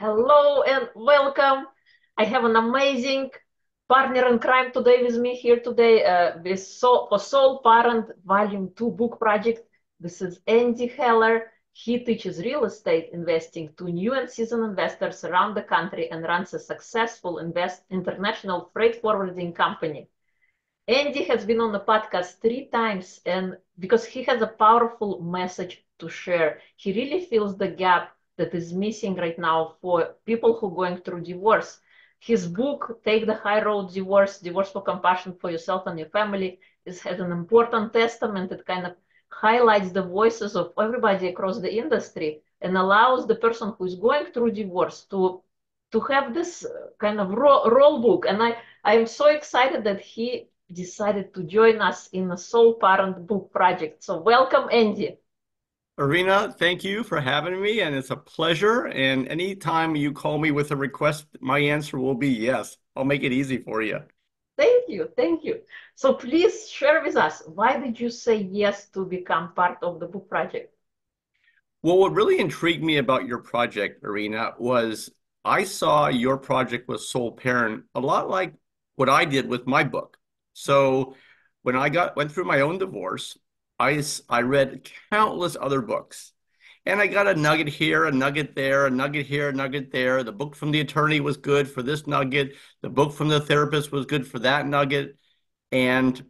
Hello and welcome. I have an amazing partner in crime today with me here today uh, with Soul, for Soul Parent Volume 2 book project. This is Andy Heller. He teaches real estate investing to new and seasoned investors around the country and runs a successful invest international freight forwarding company. Andy has been on the podcast three times, and because he has a powerful message to share, he really fills the gap that is missing right now for people who are going through divorce. His book, Take the High Road Divorce, Divorce for Compassion for Yourself and Your Family, is has an important testament. It kind of highlights the voices of everybody across the industry and allows the person who is going through divorce to to have this kind of role book. And I, I am so excited that he decided to join us in the Soul Parent Book Project. So welcome, Andy. Irina, thank you for having me, and it's a pleasure. And anytime you call me with a request, my answer will be yes. I'll make it easy for you. Thank you, thank you. So please share with us, why did you say yes to become part of the book project? Well, what really intrigued me about your project, Irina, was I saw your project with Soul Parent a lot like what I did with my book. So when I got went through my own divorce, I, I read countless other books. And I got a nugget here, a nugget there, a nugget here, a nugget there. The book from the attorney was good for this nugget. The book from the therapist was good for that nugget. And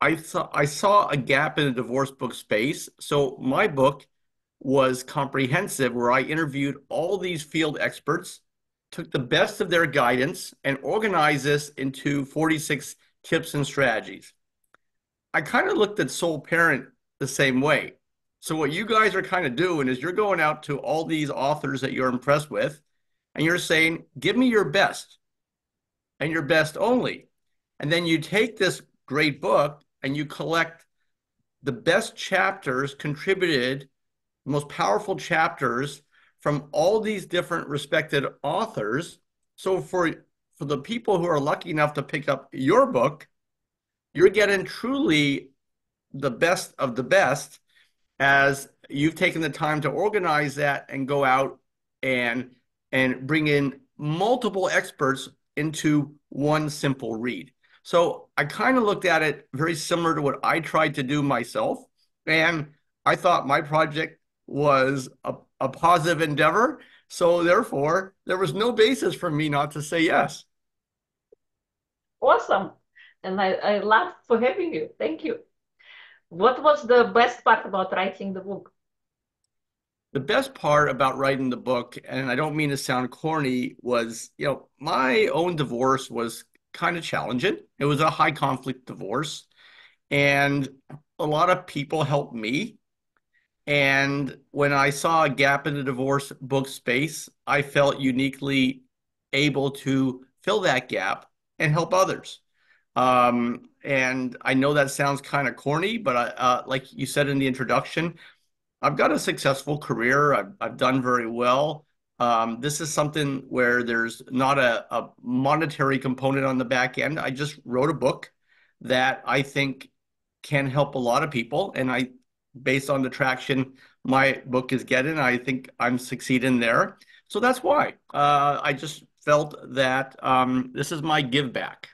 I saw I saw a gap in the divorce book space. So my book was comprehensive, where I interviewed all these field experts, took the best of their guidance, and organized this into 46 tips and strategies. I kind of looked at Soul Parent the same way. So what you guys are kind of doing is you're going out to all these authors that you're impressed with, and you're saying, "Give me your best, and your best only." And then you take this great book and you collect the best chapters contributed, most powerful chapters from all these different respected authors. So for for the people who are lucky enough to pick up your book, you're getting truly the best of the best as you've taken the time to organize that and go out and and bring in multiple experts into one simple read. So I kind of looked at it very similar to what I tried to do myself. And I thought my project was a, a positive endeavor. So therefore, there was no basis for me not to say yes. Awesome. And I, I love for having you. Thank you. What was the best part about writing the book? The best part about writing the book, and I don't mean to sound corny, was, you know, my own divorce was kind of challenging. It was a high conflict divorce. And a lot of people helped me. And when I saw a gap in the divorce book space, I felt uniquely able to fill that gap and help others. Um, and I know that sounds kind of corny, but I, uh, like you said in the introduction, I've got a successful career. I've, I've done very well. Um, this is something where there's not a, a monetary component on the back end. I just wrote a book that I think can help a lot of people. And I, based on the traction my book is getting, I think I'm succeeding there. So that's why uh, I just felt that um, this is my give back.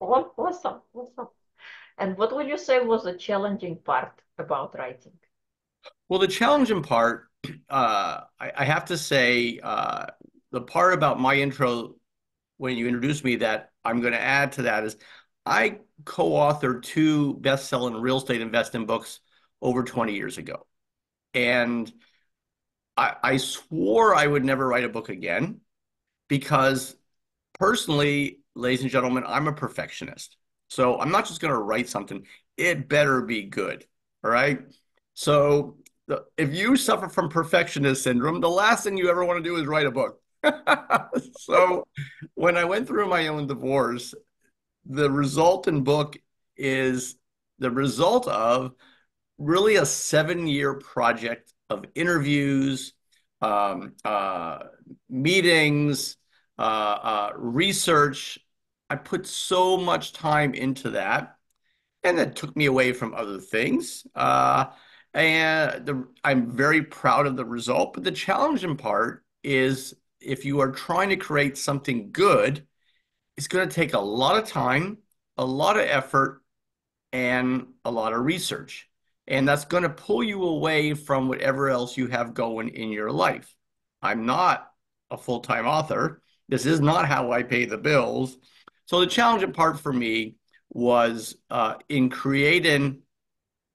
Awesome, awesome. And what would you say was the challenging part about writing? Well, the challenging part, uh, I, I, have to say, uh, the part about my intro when you introduced me that I'm going to add to that is I co-authored two best-selling real estate investing books over 20 years ago, and I, I swore I would never write a book again because personally, ladies and gentlemen, I'm a perfectionist. So I'm not just going to write something, it better be good. All right. So if you suffer from perfectionist syndrome, the last thing you ever want to do is write a book. so when I went through my own divorce, the resultant book is the result of really a seven year project of interviews, um, uh, meetings, uh, uh, research. I put so much time into that, and it took me away from other things. Uh, and the, I'm very proud of the result. But the challenging part is if you are trying to create something good, it's going to take a lot of time, a lot of effort, and a lot of research. And that's going to pull you away from whatever else you have going in your life. I'm not a full time author. This is not how I pay the bills. So the challenging part for me was uh, in creating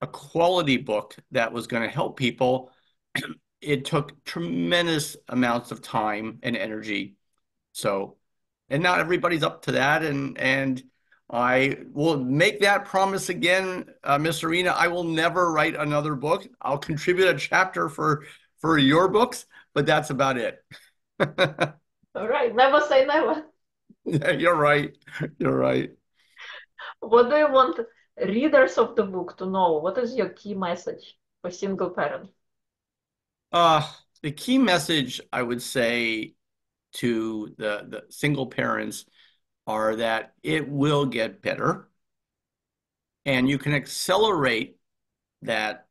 a quality book that was going to help people. it took tremendous amounts of time and energy. So, and not everybody's up to that. And and I will make that promise again, uh, Miss Irina. I will never write another book. I'll contribute a chapter for for your books, but that's about it. All right, never say never. Yeah, you're right. You're right. What do you want readers of the book to know? What is your key message for single parents? Uh, the key message I would say to the, the single parents are that it will get better and you can accelerate that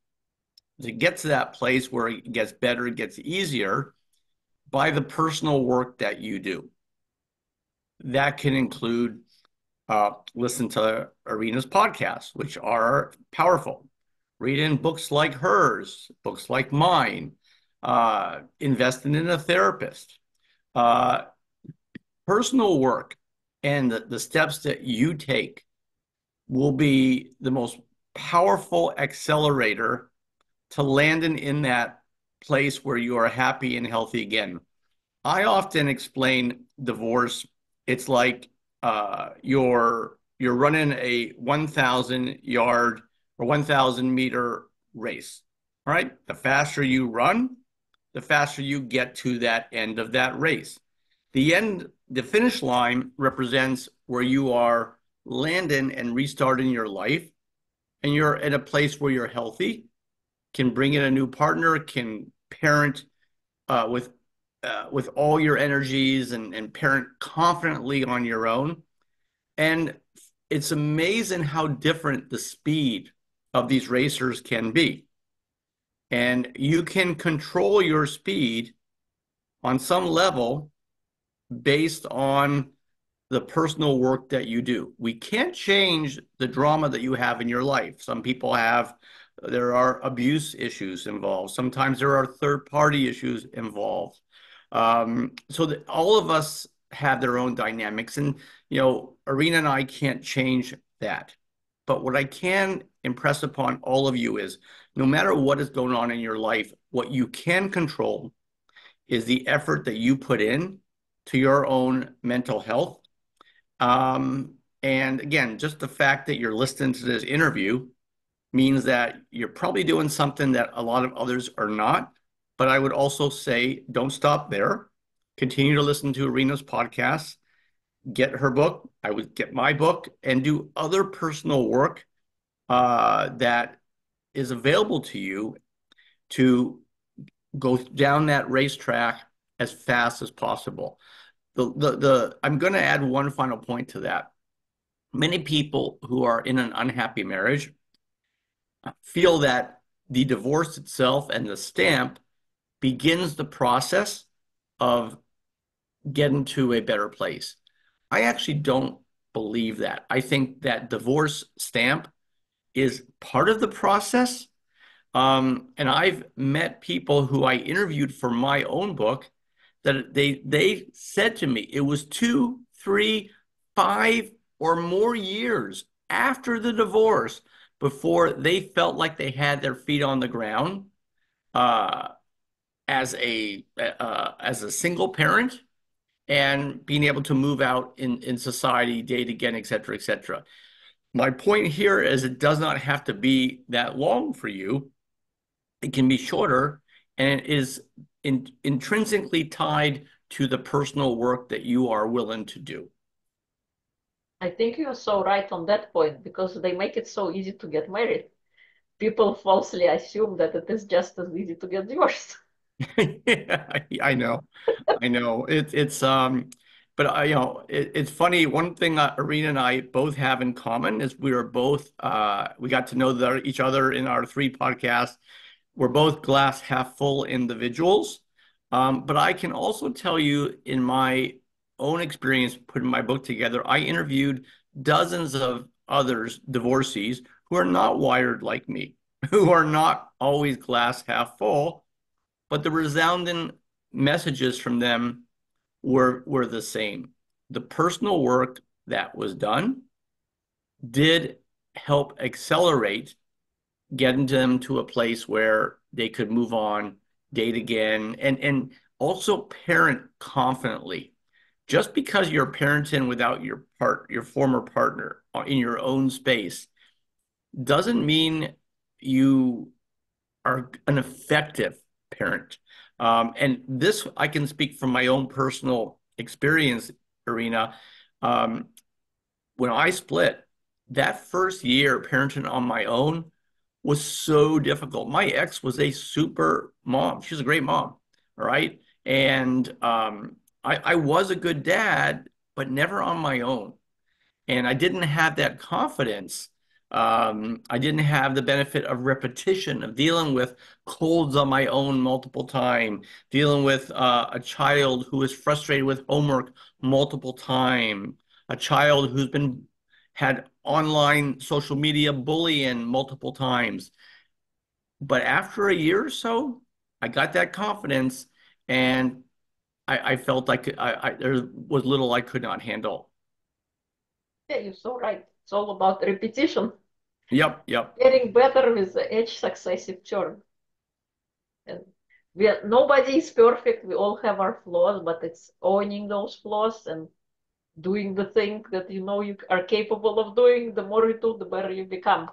to get to that place where it gets better, it gets easier by the personal work that you do. That can include uh, listen to Irina's podcasts, which are powerful. Read in books like hers, books like mine, uh, investing in a therapist. Uh, personal work and the, the steps that you take will be the most powerful accelerator to landing in that place where you are happy and healthy again. I often explain divorce. It's like uh, you're you're running a 1,000 yard or 1,000 meter race. All right, the faster you run, the faster you get to that end of that race. The end, the finish line represents where you are landing and restarting your life, and you're in a place where you're healthy, can bring in a new partner, can parent uh, with uh, with all your energies and, and parent confidently on your own. And it's amazing how different the speed of these racers can be. And you can control your speed on some level based on the personal work that you do. We can't change the drama that you have in your life. Some people have, there are abuse issues involved. Sometimes there are third party issues involved. Um, so that all of us have their own dynamics. And, you know, Irina and I can't change that. But what I can impress upon all of you is no matter what is going on in your life, what you can control is the effort that you put in to your own mental health. Um, and again, just the fact that you're listening to this interview means that you're probably doing something that a lot of others are not. But I would also say don't stop there. Continue to listen to Irina's podcast, get her book. I would get my book and do other personal work uh, that is available to you to go down that racetrack as fast as possible. The, the, the, I'm going to add one final point to that. Many people who are in an unhappy marriage feel that the divorce itself and the stamp begins the process of getting to a better place. I actually don't believe that. I think that divorce stamp is part of the process. Um, and I've met people who I interviewed for my own book that they they said to me it was two, three, five, or more years after the divorce before they felt like they had their feet on the ground uh, as a uh, as a single parent and being able to move out in in society, date again, et cetera, et cetera. My point here is it does not have to be that long for you. It can be shorter and it is in, intrinsically tied to the personal work that you are willing to do. I think you're so right on that point because they make it so easy to get married. People falsely assume that it is just as easy to get divorced. I know. I know. It's it's um but I, you know, it, it's funny. One thing uh, Irina and I both have in common is we are both uh, we got to know the, each other in our three podcasts. We're both glass half full individuals. Um, but I can also tell you in my own experience putting my book together, I interviewed dozens of others, divorcees, who are not wired like me, who are not always glass half full, but the resounding messages from them were were the same. The personal work that was done did help accelerate getting them to a place where they could move on, date again, and and also parent confidently. Just because you're parenting without your part, your former partner in your own space, doesn't mean you are an effective parent. Um, and this, I can speak from my own personal experience, Irina. Um, when I split, that first year parenting on my own was so difficult. My ex was a super mom. She's a great mom, right? And um, I, I was a good dad, but never on my own. And I didn't have that confidence. Um, I didn't have the benefit of repetition, of dealing with colds on my own multiple time, dealing with uh, a child who is frustrated with homework multiple time, a child who's been had online social media bullying multiple times. But after a year or so, I got that confidence and I, I felt like I, I, there was little I could not handle. Yeah, you're so right. It's all about repetition. Yep, yep. Getting better with each successive turn. And we are, nobody is perfect. We all have our flaws, but it's owning those flaws and doing the thing that you know you are capable of doing, the more you do, the better you become.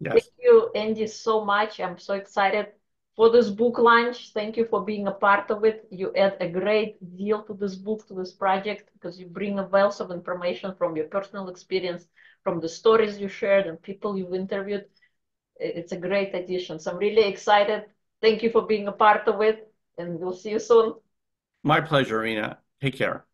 Yes. Thank you, Andy, so much. I'm so excited for this book launch. Thank you for being a part of it. You add a great deal to this book, to this project, because you bring a wealth of information from your personal experience, from the stories you shared and people you've interviewed. It's a great addition. So I'm really excited. Thank you for being a part of it, and we'll see you soon. My pleasure, Irina. Take care.